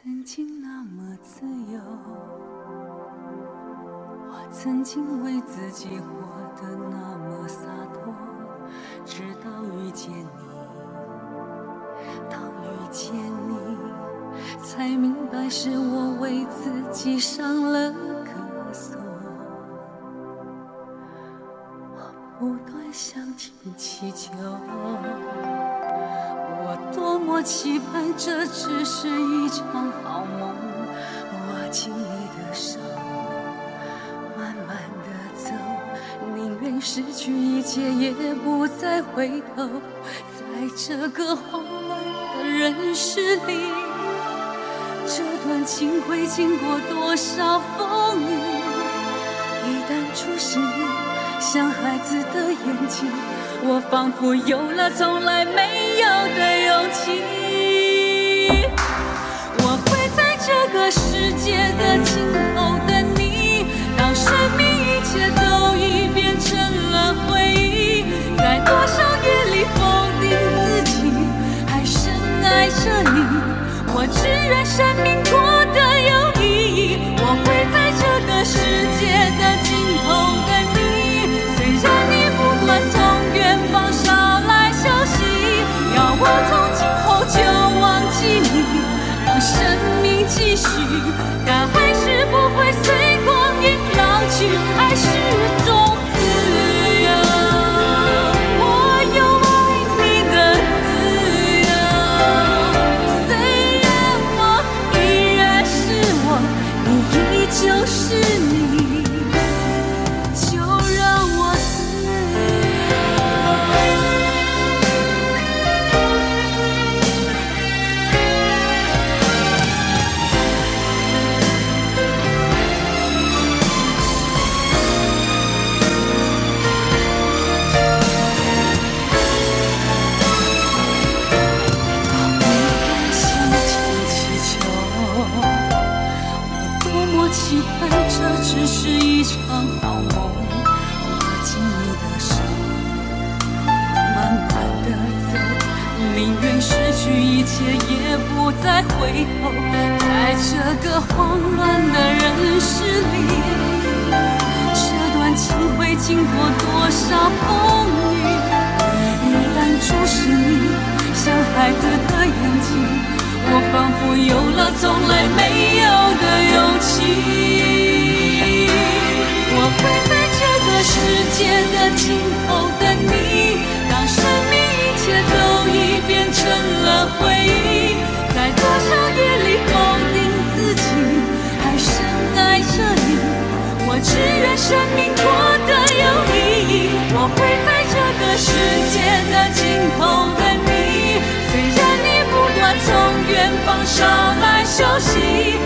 曾经那么自由，我曾经为自己活得那么洒脱，直到遇见你，当遇见你，才明白是我为自己上了个锁。我不断向天祈求。我多么期盼，这只是一场好梦。握紧你的手，慢慢的走，宁愿失去一切，也不再回头。在这个慌乱的人世里，这段情会经过多少风雨？一旦出现，像孩子的眼睛。我仿佛有了从来没有的勇气，我会在这个世界的尽头等你。当生命一切都已变成了回忆，在多少夜里否定自己，还深爱着你。我只愿生命但还是不会随期盼这只是一场好梦，握紧你的手，慢慢的走，宁愿失去一切也不再回头。在这个慌乱的人世里，这段情会经过多少风雨？一旦注视你，像孩子的眼睛。我仿佛有了从来没有生命过得有意义。我会在这个世界的尽头等你，虽然你。不断从远方捎来消息，